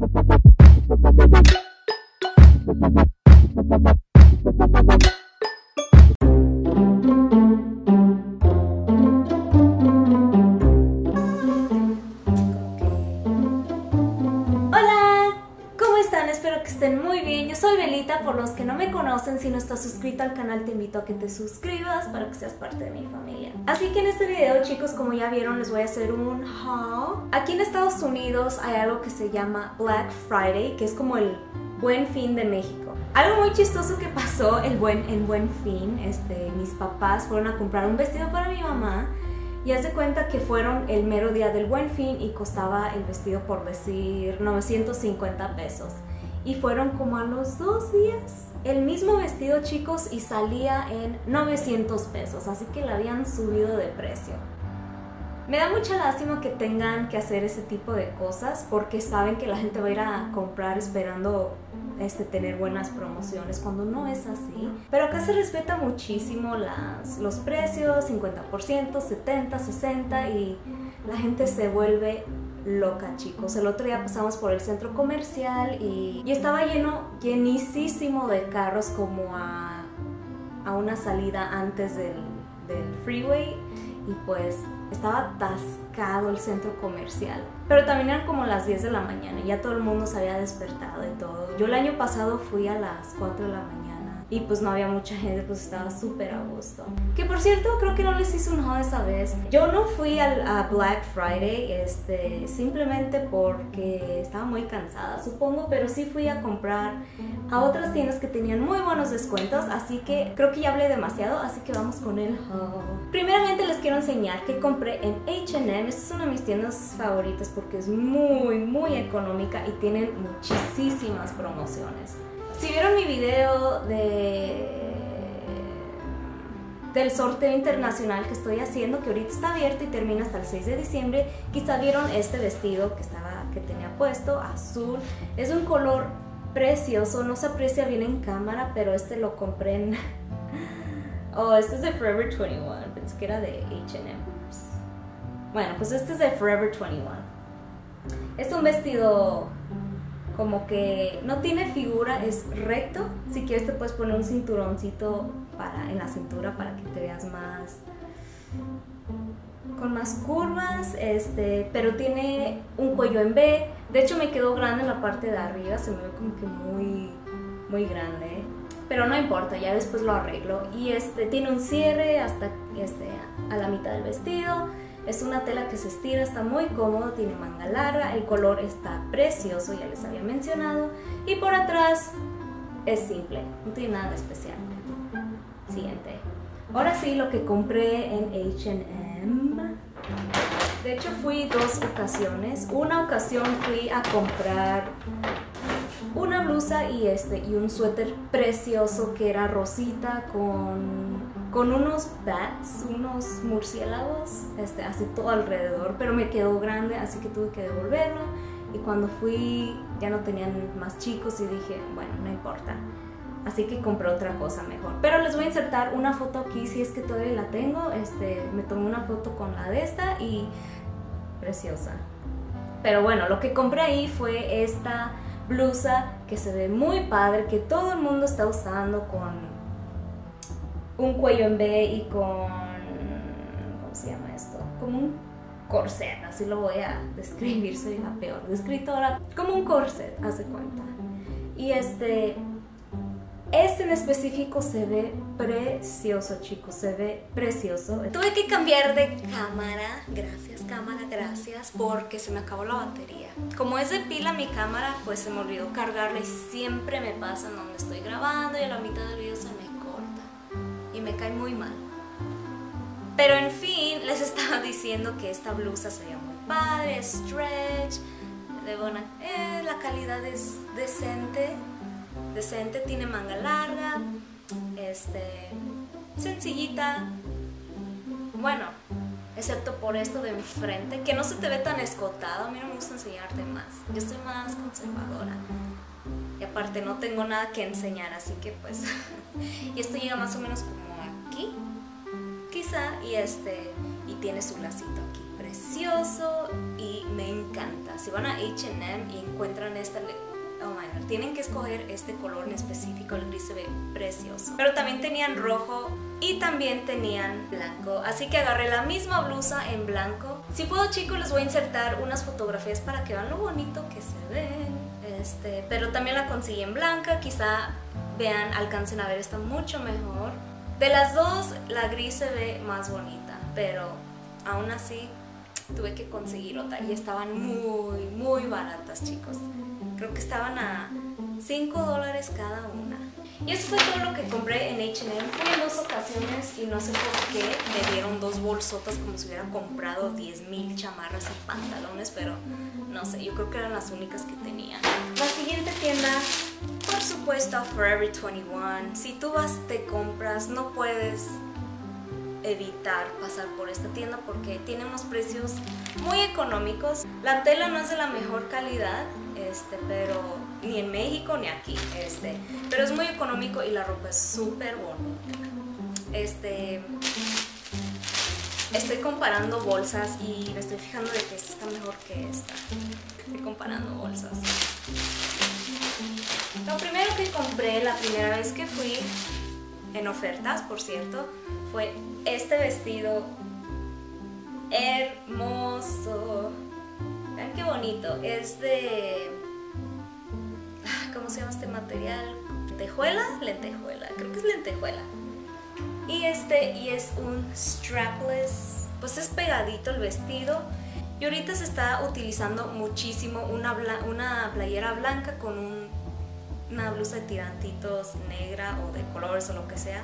Thank you. Conocen, si no estás suscrito al canal, te invito a que te suscribas para que seas parte de mi familia. Así que en este video, chicos, como ya vieron, les voy a hacer un haul. Aquí en Estados Unidos hay algo que se llama Black Friday, que es como el buen fin de México. Algo muy chistoso que pasó el buen, en buen fin, este, mis papás fueron a comprar un vestido para mi mamá y haz de cuenta que fueron el mero día del buen fin y costaba el vestido por decir 950 pesos. Y fueron como a los dos días el mismo vestido chicos y salía en 900 pesos, así que le habían subido de precio. Me da mucha lástima que tengan que hacer ese tipo de cosas porque saben que la gente va a ir a comprar esperando este, tener buenas promociones cuando no es así. Pero acá se respeta muchísimo las, los precios, 50%, 70, 60 y la gente se vuelve loca chicos. El otro día pasamos por el centro comercial y, y estaba lleno, llenísimo de carros como a, a una salida antes del, del freeway y pues estaba atascado el centro comercial. Pero también eran como las 10 de la mañana y ya todo el mundo se había despertado y todo. Yo el año pasado fui a las 4 de la mañana y pues no había mucha gente, pues estaba súper a gusto. Que por cierto, creo que no les hice un haul esa vez. Yo no fui al, Black Friday, este, simplemente porque estaba muy cansada, supongo, pero sí fui a comprar a otras tiendas que tenían muy buenos descuentos, así que creo que ya hablé demasiado, así que vamos con el haul. Primeramente les quiero enseñar que compré en H&M, es una de mis tiendas favoritas porque es muy, muy económica y tienen muchísimas promociones. Si vieron mi video de del sorteo internacional que estoy haciendo, que ahorita está abierto y termina hasta el 6 de diciembre, quizá vieron este vestido que estaba que tenía puesto, azul. Es un color precioso, no se aprecia bien en cámara, pero este lo compré en Oh, este es de Forever 21, pensé que era de H&M. Bueno, pues este es de Forever 21. Es un vestido como que no tiene figura, es recto. Si quieres te puedes poner un cinturoncito para, en la cintura para que te veas más con más curvas, este, pero tiene un cuello en B. De hecho me quedó grande en la parte de arriba, se me ve como que muy muy grande, pero no importa, ya después lo arreglo. Y este tiene un cierre hasta este a la mitad del vestido es una tela que se estira, está muy cómodo, tiene manga larga, el color está precioso, ya les había mencionado. Y por atrás es simple, no tiene nada especial. Siguiente. Ahora sí, lo que compré en H&M. De hecho fui dos ocasiones. Una ocasión fui a comprar una blusa y este y un suéter precioso que era rosita con con unos bats, unos murciélagos, este, así todo alrededor, pero me quedó grande, así que tuve que devolverlo. Y cuando fui ya no tenían más chicos y dije, bueno, no importa. Así que compré otra cosa mejor. Pero les voy a insertar una foto aquí si es que todavía la tengo. Este, me tomé una foto con la de esta y preciosa. Pero bueno, lo que compré ahí fue esta blusa que se ve muy padre, que todo el mundo está usando con un cuello en B y con, ¿cómo se llama esto? Como un corset, así lo voy a describir, soy la peor de escritora, como un corset, hace cuenta. Y este, este en específico se ve precioso, chicos, se ve precioso. Tuve que cambiar de cámara, gracias cámara, gracias, porque se me acabó la batería. Como es de pila mi cámara, pues se me olvidó cargarla y siempre me pasa donde estoy grabando y a la mitad del video se me muy mal. Pero en fin, les estaba diciendo que esta blusa se muy padre, stretch, de buena, eh, la calidad es decente, decente, tiene manga larga, este, sencillita, bueno, excepto por esto de mi frente, que no se te ve tan escotado, a mí no me gusta enseñarte más, yo soy más conservadora. Y aparte no tengo nada que enseñar, así que pues, y esto llega más o menos como y este, y tiene su lacito aquí precioso y me encanta. Si van a H&M y encuentran esta, oh my god, tienen que escoger este color en específico, el gris se ve precioso. Pero también tenían rojo y también tenían blanco, así que agarré la misma blusa en blanco. Si puedo chicos les voy a insertar unas fotografías para que vean lo bonito que se ven. Este, pero también la conseguí en blanca, quizá vean, alcancen a ver esta mucho mejor. De las dos, la gris se ve más bonita, pero aún así tuve que conseguir otra y estaban muy, muy baratas chicos. Creo que estaban a 5 dólares cada una. Y eso fue todo lo que compré en H&M. Fui en dos ocasiones y no sé por qué me dieron dos bolsotas como si hubiera comprado 10.000 chamarras y pantalones, pero no sé, yo creo que eran las únicas que tenía. La siguiente tienda, por supuesto, Forever 21. Si tú vas, te compras, no puedes evitar pasar por esta tienda porque tiene unos precios muy económicos. La tela no es de la mejor calidad, este, pero ni en México ni aquí, este, pero es muy económico y la ropa es súper bonita. Este, estoy comparando bolsas y me estoy fijando de que esta está mejor que esta. Estoy comparando bolsas. Lo primero que compré la primera vez que fui en ofertas, por cierto, fue este vestido hermoso. Vean qué bonito. Es de... Ah, ¿Cómo se llama este material? ¿Lentejuela? Lentejuela. Creo que es lentejuela. Y este, y es un strapless. Pues es pegadito el vestido. Y ahorita se está utilizando muchísimo una, una playera blanca con una blusa de tirantitos negra o de colores o lo que sea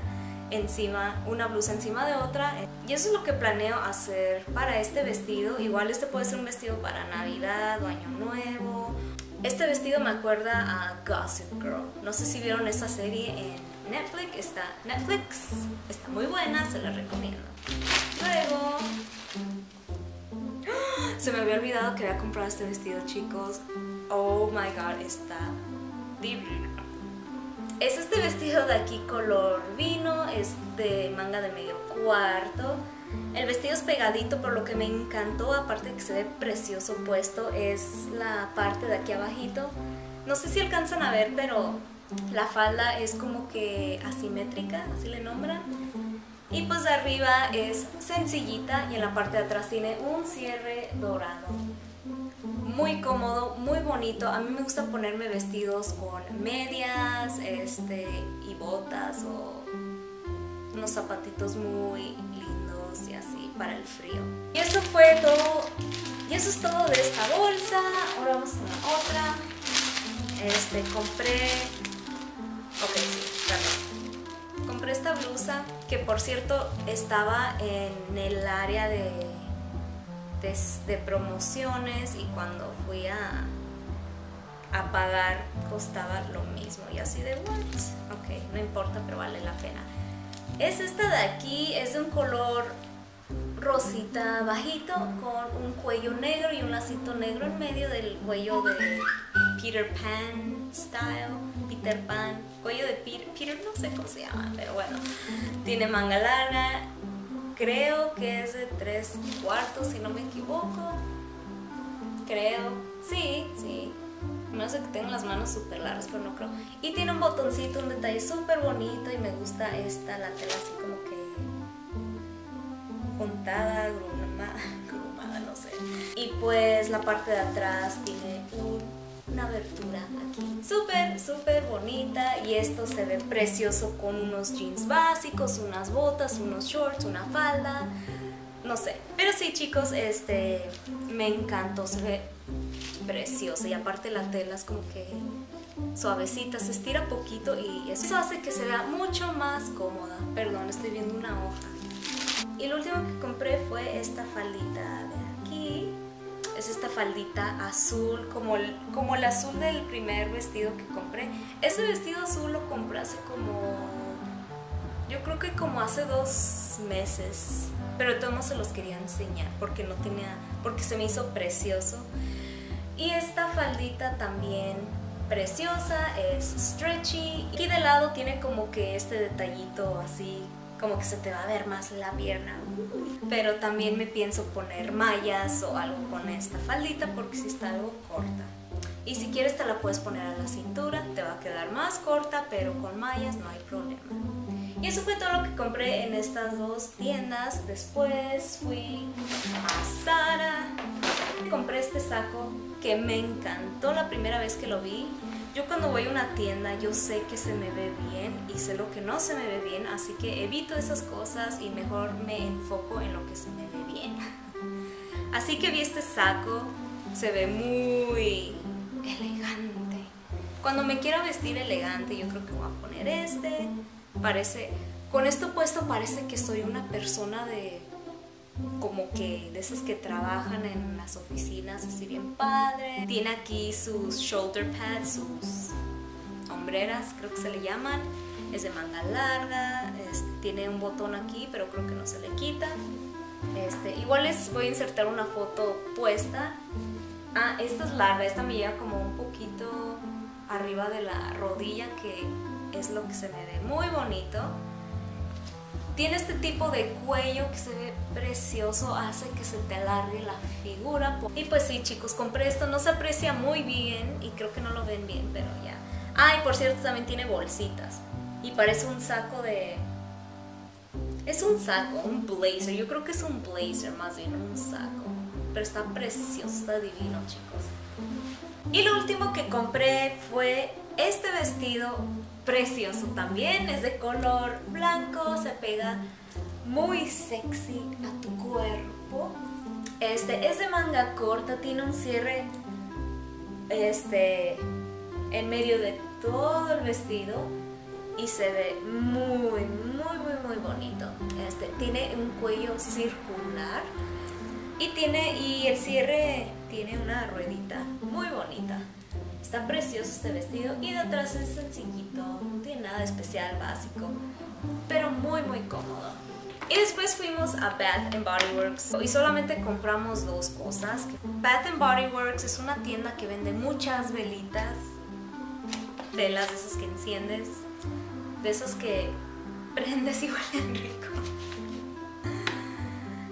encima, una blusa encima de otra. Y eso es lo que planeo hacer para este vestido. Igual este puede ser un vestido para Navidad o Año Nuevo. Este vestido me acuerda a Gossip Girl. No sé si vieron esa serie en Netflix. Está Netflix. Está muy buena, se la recomiendo. Luego... ¡Ah! Se me había olvidado que había comprado este vestido, chicos. Oh my god, está Es este vestido de aquí color vino, es de manga de medio cuarto. El vestido es pegadito, pero lo que me encantó, aparte de que se ve precioso puesto, es la parte de aquí abajito. No sé si alcanzan a ver, pero la falda es como que asimétrica, así le nombran. Y pues arriba es sencillita y en la parte de atrás tiene un cierre dorado muy cómodo, muy bonito. A mí me gusta ponerme vestidos con medias este, y botas o unos zapatitos muy lindos y así para el frío. Y eso fue todo. Y eso es todo de esta bolsa. Ahora vamos con la otra. Este, compré... Ok, sí, perdón. Compré esta blusa que por cierto estaba en el área de de, promociones y cuando fui a, a pagar costaba lo mismo. Y así de what ok no importa pero vale la pena. Es esta de aquí es de un color rosita bajito con un cuello negro y un lacito negro en medio del cuello de Peter Pan style Peter Pan cuello de Peter, Peter no sé cómo se llama pero bueno tiene manga larga Creo que es de tres cuartos, si no me equivoco. Creo. Sí, sí. No sé que tengo las manos súper largas, pero no creo. Y tiene un botoncito, un detalle súper bonito y me gusta esta, la tela así como que juntada, grumada, no sé. Y pues la parte de atrás tiene una abertura aquí. Súper, súper bonita y esto se ve precioso con unos jeans básicos, unas botas, unos shorts, una falda, no sé. Pero sí chicos, este me encantó, se ve preciosa y aparte la tela es como que suavecita, se estira poquito y eso hace que se vea mucho más cómoda. Perdón, estoy viendo una hoja. Y lo último que compré fue esta faldita de aquí es esta faldita azul, como el, como el azul del primer vestido que compré. Ese vestido azul lo compré hace como, yo creo que como hace dos meses, pero todos se los quería enseñar porque no tenía, porque se me hizo precioso. Y esta faldita también preciosa, es stretchy y de lado tiene como que este detallito así como que se te va a ver más la pierna. Pero también me pienso poner mallas o algo con esta faldita porque si está algo corta. Y si quieres te la puedes poner a la cintura, te va a quedar más corta, pero con mallas no hay problema. Y eso fue todo lo que compré en estas dos tiendas. Después fui a Sara. Compré este saco que me encantó la primera vez que lo vi. Yo cuando voy a una tienda yo sé que se me ve bien y sé lo que no se me ve bien, así que evito esas cosas y mejor me enfoco en lo que se me ve bien. Así que vi este saco, se ve muy elegante. Cuando me quiero vestir elegante, yo creo que voy a poner este. Parece, con esto puesto parece que soy una persona de, como que de esas que trabajan en las oficinas, así bien padre. Tiene aquí sus shoulder pads, sus hombreras, creo que se le llaman. Es de manga larga, tiene un botón aquí, pero creo que no se le quita. Este, igual les voy a insertar una foto puesta Ah, esta es larga, esta me lleva como un poquito arriba de la rodilla, que es lo que se me ve muy bonito. Tiene este tipo de cuello que se ve precioso, hace que se te alargue la figura. Y pues sí, chicos, compré esto, no se aprecia muy bien y creo que no lo ven bien, pero ya. Ah, y por cierto, también tiene bolsitas. Y parece un saco de... Es un saco, un blazer. Yo creo que es un blazer más bien, un saco pero está precioso, está divino, chicos. Y lo último que compré fue este vestido precioso también, es de color blanco, se pega muy sexy a tu cuerpo. Este es de manga corta, tiene un cierre este en medio de todo el vestido y se ve muy muy muy muy bonito. Este tiene un cuello circular y tiene, y el cierre tiene una ruedita muy bonita. Está precioso este vestido y de atrás es sencillito, no tiene nada especial, básico, pero muy muy cómodo. Y después fuimos a Bath Body Works y solamente compramos dos cosas. Bath Body Works es una tienda que vende muchas velitas, velas de esas que enciendes, de esas que prendes y huelen rico.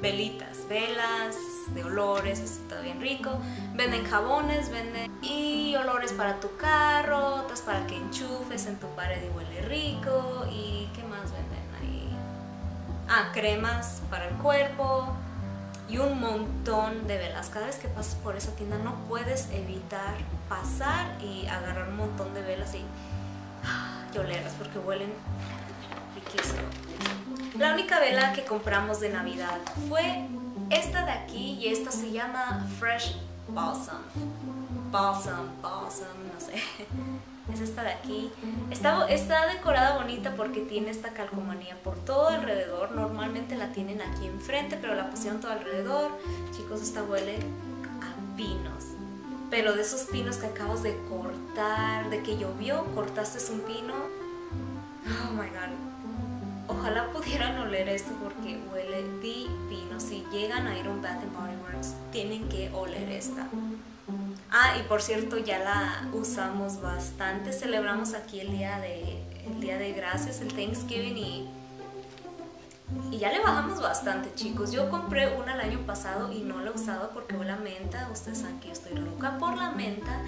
Velitas velas, de olores, está bien rico. Venden jabones, venden y olores para tu carro, otras para que enchufes en tu pared y huele rico. ¿Y qué más venden ahí? Ah, cremas para el cuerpo y un montón de velas. Cada vez que pasas por esa tienda no puedes evitar pasar y agarrar un montón de velas y, y olerlas porque huelen riquísimo. La única vela que compramos de Navidad fue esta de aquí y esta se llama Fresh Balsam. Balsam, Balsam, no sé. Es esta de aquí. Está, está decorada bonita porque tiene esta calcomanía por todo alrededor. Normalmente la tienen aquí enfrente, pero la pusieron todo alrededor. Chicos, esta huele a pinos. Pero de esos pinos que acabas de cortar, de que llovió, cortaste un pino. Ojalá pudieran oler esto porque huele divino. Si llegan a ir a un Bath Body Works, tienen que oler esta. Ah, y por cierto, ya la usamos bastante. Celebramos aquí el día de, el día de gracias, el Thanksgiving, y, y ya le bajamos bastante, chicos. Yo compré una el año pasado y no la he usado porque huele a menta. Ustedes saben que yo estoy loca por la menta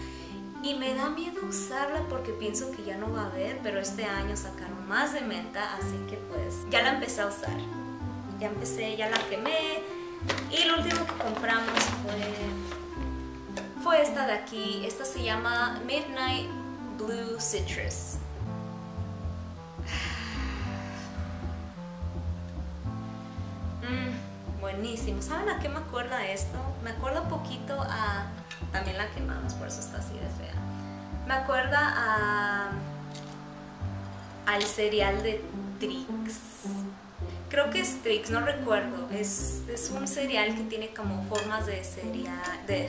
y me da miedo usarla porque pienso que ya no va a haber, pero este año sacaron más de menta, así que pues ya la empecé a usar. Ya empecé, ya la quemé y lo último que compramos fue, fue esta de aquí. Esta se llama Midnight Blue Citrus. Mm, buenísimo. ¿Saben a qué me acuerda esto? Me acuerda un poquito a también la quemamos, por eso está así de fea. Me acuerda a, al cereal de Trix. Creo que es Trix, no recuerdo. Es, es un cereal que tiene como formas de cereal, de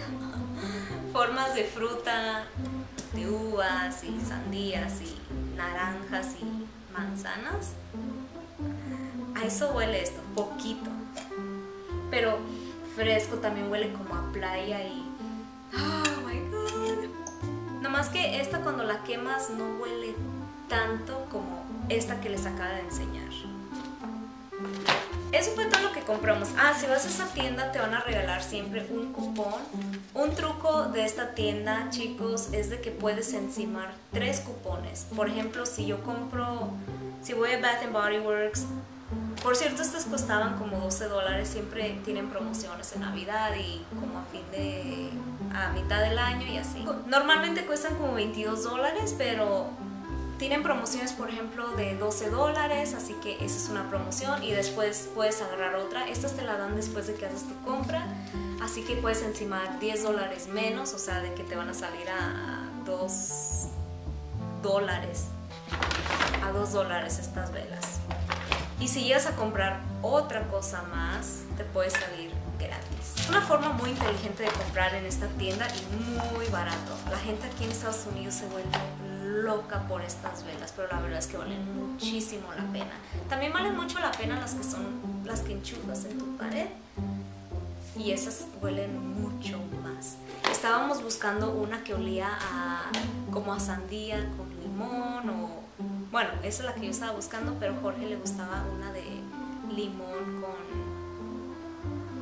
formas de fruta, de uvas y sandías y naranjas y manzanas. A eso huele esto, poquito. Pero fresco también huele como a playa y Oh my god. No más que esta cuando la quemas no huele tanto como esta que les acaba de enseñar. Eso fue todo lo que compramos. Ah, si vas a esa tienda te van a regalar siempre un cupón. Un truco de esta tienda, chicos, es de que puedes encimar tres cupones. Por ejemplo, si yo compro, si voy a Bath Body Works, por cierto, estos costaban como 12 dólares, siempre tienen promociones en Navidad y como a fin de... a mitad del año y así. Normalmente cuestan como 22 dólares, pero tienen promociones, por ejemplo, de 12 dólares, así que esa es una promoción y después puedes agarrar otra. Estas te la dan después de que haces tu compra, así que puedes encimar 10 dólares menos, o sea, de que te van a salir a 2 dólares, a 2 dólares estas velas. Y si llegas a comprar otra cosa más, te puede salir gratis. Una forma muy inteligente de comprar en esta tienda y muy barato. La gente aquí en Estados Unidos se vuelve loca por estas velas, pero la verdad es que valen muchísimo la pena. También valen mucho la pena las que son las que enchufas en tu pared y esas huelen mucho más. Estábamos buscando una que olía a, como a sandía con limón bueno, esa es la que yo estaba buscando, pero Jorge le gustaba una de limón con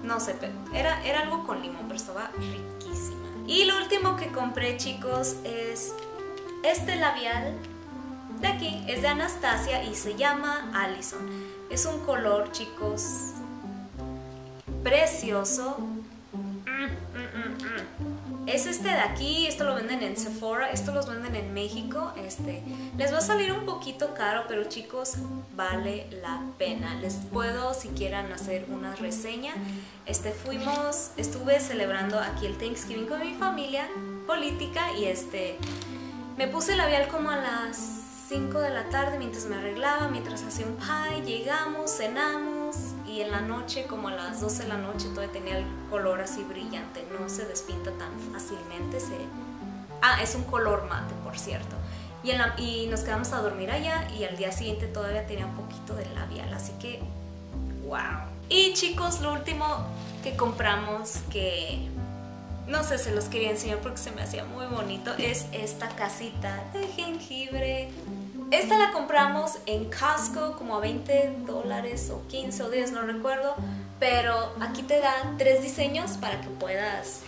no sé, pero era, era algo con limón, pero estaba riquísima. Y lo último que compré, chicos, es este labial de aquí es de Anastasia y se llama Allison. Es un color, chicos, precioso. Es este de aquí, esto lo venden en Sephora, esto los venden en México. Este, les va a salir un poquito caro, pero chicos, vale la pena. Les puedo, si quieren, hacer una reseña. Este, fuimos, estuve celebrando aquí el Thanksgiving con mi familia política y este me puse labial como a las 5 de la tarde mientras me arreglaba, mientras hacía un pie, llegamos, cenamos y en la noche, como a las 12 de la noche, todavía tenía el color así brillante, no se despinta tan fácilmente. Se... Ah, es un color mate, por cierto. Y, en y nos quedamos a dormir allá y al día siguiente todavía tenía un poquito de labial, así que wow. Y chicos, lo último que compramos que no sé, se los quería enseñar porque se me hacía muy bonito, es esta casita de jengibre. Esta la compramos en Costco como a 20 dólares o 15 o 10, no recuerdo, pero aquí te dan tres diseños para que puedas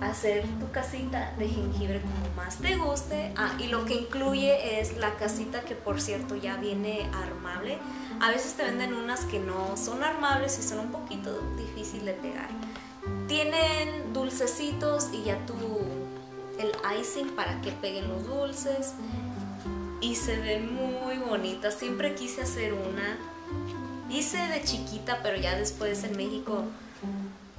hacer tu casita de jengibre como más te guste. Ah, y lo que incluye es la casita que por cierto ya viene armable. A veces te venden unas que no son armables y son un poquito difícil de pegar. Tienen dulcecitos y ya tú el icing para que peguen los dulces y se ve muy bonita. Siempre quise hacer una. Hice de chiquita, pero ya después en México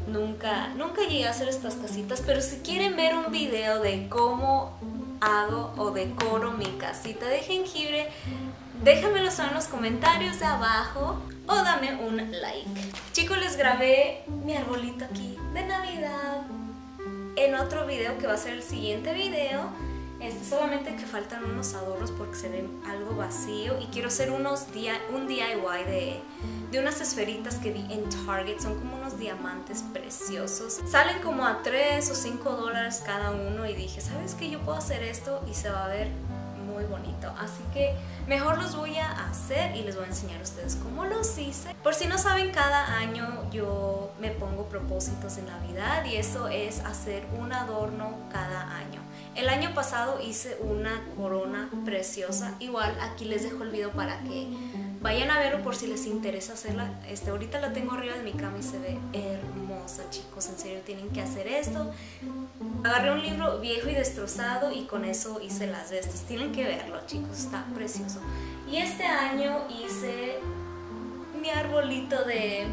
nunca, nunca llegué a hacer estas casitas. Pero si quieren ver un video de cómo hago o decoro mi casita de jengibre, déjamelo en los comentarios de abajo o dame un like. Chicos, les grabé mi arbolito aquí de Navidad en otro video que va a ser el siguiente video. Este, solamente que faltan unos adornos porque se ve algo vacío y quiero hacer unos un DIY de, de unas esferitas que vi en Target. Son como unos diamantes preciosos. Salen como a 3 o 5 dólares cada uno y dije, ¿sabes qué? Yo puedo hacer esto y se va a ver muy bonito. Así que mejor los voy a hacer y les voy a enseñar a ustedes cómo los hice. Por si no saben, cada año yo me pongo propósitos de Navidad y eso es hacer un adorno cada año. El año pasado hice una corona preciosa. Igual aquí les dejo el video para que vayan a verlo por si les interesa hacerla. Este, ahorita la tengo arriba de mi cama y se ve hermosa, chicos. En serio, tienen que hacer esto. Agarré un libro viejo y destrozado y con eso hice las de estas. Tienen que verlo, chicos. Está precioso. Y este año hice mi arbolito de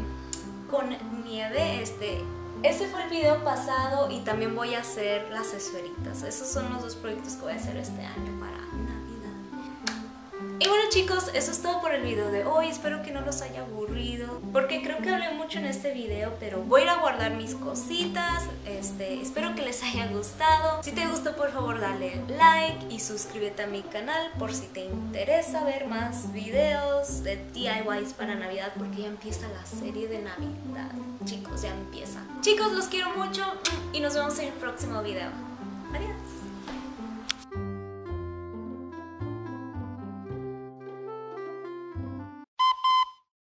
con nieve. Este, este fue el video pasado y también voy a hacer las esferitas. Esos son los dos proyectos que voy a hacer este año para y bueno chicos, eso es todo por el video de hoy, espero que no los haya aburrido, porque creo que hablé mucho en este video, pero voy a ir a guardar mis cositas, este, espero que les haya gustado. Si te gustó por favor dale like y suscríbete a mi canal por si te interesa ver más videos de DIYs para Navidad, porque ya empieza la serie de Navidad. Chicos, ya empieza. Chicos, los quiero mucho y nos vemos en el próximo video.